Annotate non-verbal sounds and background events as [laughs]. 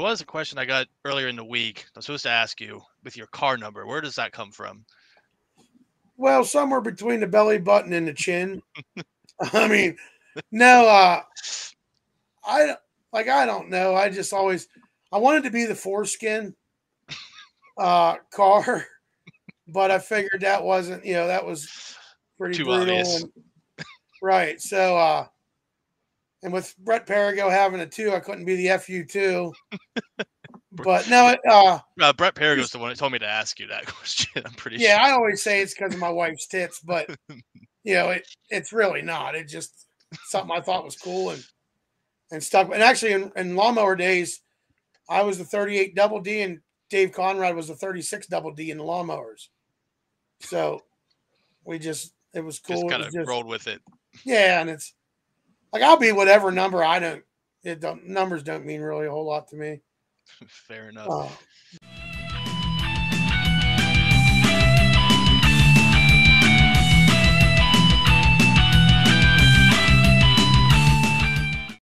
was a question I got earlier in the week. I was supposed to ask you with your car number. Where does that come from? Well, somewhere between the belly button and the chin. [laughs] I mean, no, uh, I like I don't know. I just always I wanted to be the foreskin [laughs] uh, car, but I figured that wasn't you know that was pretty Too brutal. And, right. So, uh, and with Brett Perigo having a two, I couldn't be the FU two. [laughs] but no, it, uh, Uh, Brett Perigo's the one that told me to ask you that [laughs] question. I'm pretty yeah, sure. I always say it's because of my wife's tits, but [laughs] you know, it it's really not. It just something I thought was cool and and stuck. And actually, in, in lawnmower days, I was the 38 double D, and Dave Conrad was the 36 double D in the lawnmowers. So we just it was cool. Just kind of rolled with it. Yeah, and it's like I'll be whatever number. I don't. It don't numbers don't mean really a whole lot to me. [laughs] Fair enough. Uh,